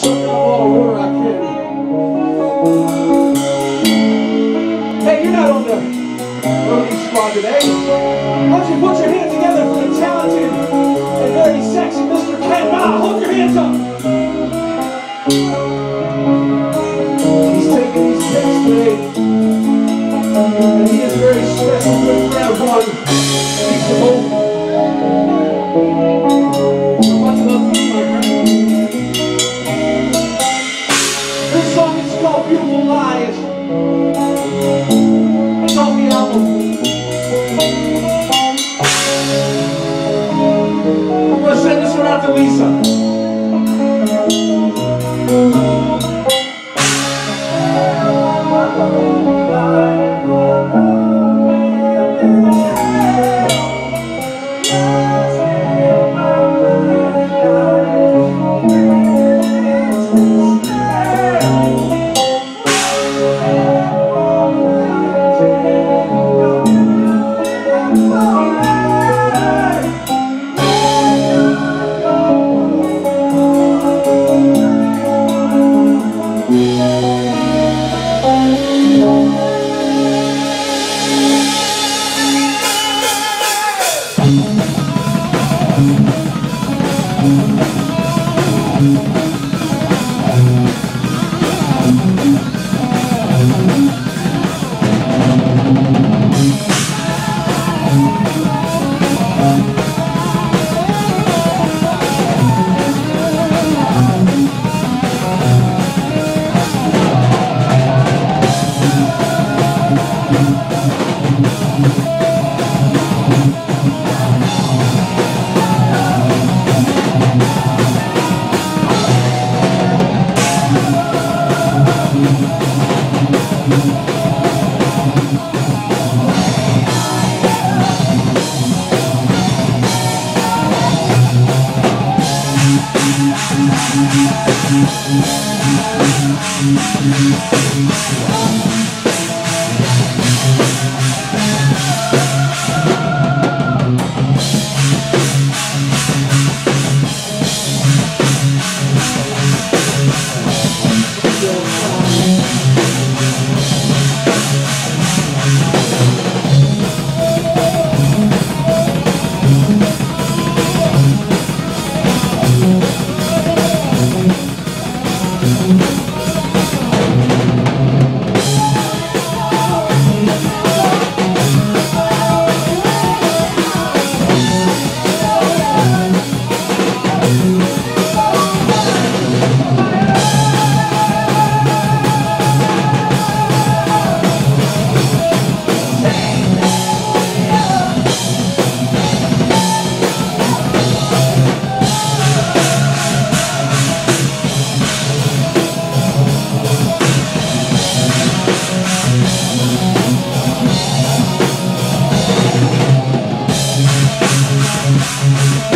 Hey, you're not on the roadie squad today. Why don't you put your hands together for the talented and very sexy Mr. Ken Ma? Hold your hands up. He's taking his sixth grade, and he is very special friend of one, Dr. Lisa. Thank Thank mm -hmm. you. Thank